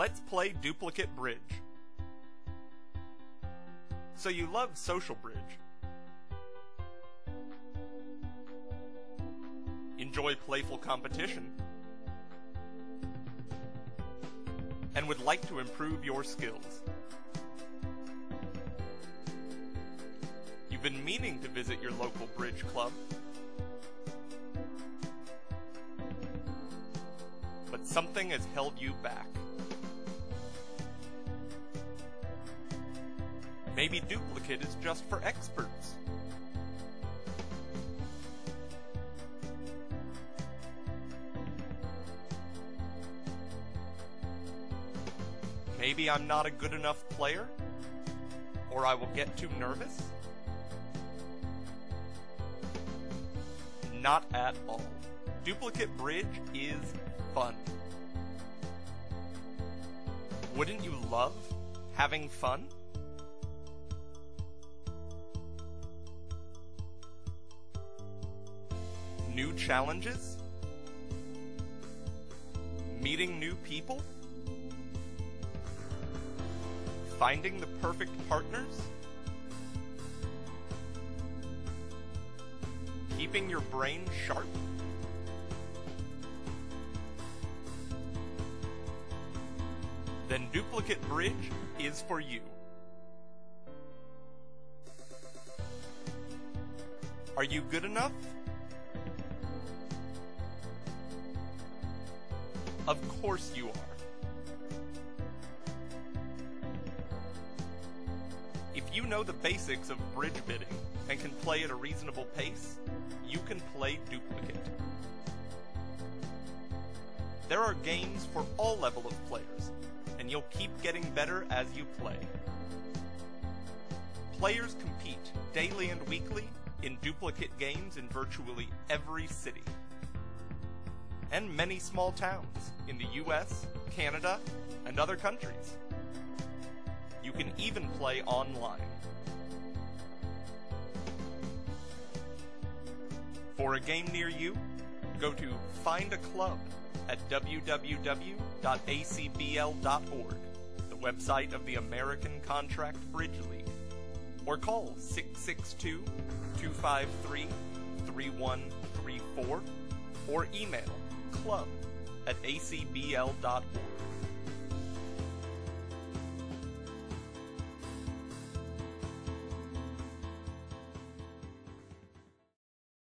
Let's play duplicate bridge. So you love social bridge. Enjoy playful competition. And would like to improve your skills. You've been meaning to visit your local bridge club. But something has held you back. Maybe duplicate is just for experts. Maybe I'm not a good enough player? Or I will get too nervous? Not at all. Duplicate Bridge is fun. Wouldn't you love having fun? New challenges? Meeting new people? Finding the perfect partners? Keeping your brain sharp? Then Duplicate Bridge is for you. Are you good enough? Of course you are. If you know the basics of bridge bidding and can play at a reasonable pace, you can play Duplicate. There are games for all level of players, and you'll keep getting better as you play. Players compete daily and weekly in duplicate games in virtually every city. And many small towns in the US, Canada, and other countries. You can even play online. For a game near you, go to Find a Club at www.acbl.org, the website of the American Contract Bridge League, or call 662 253 3134 or email club at acbl.org.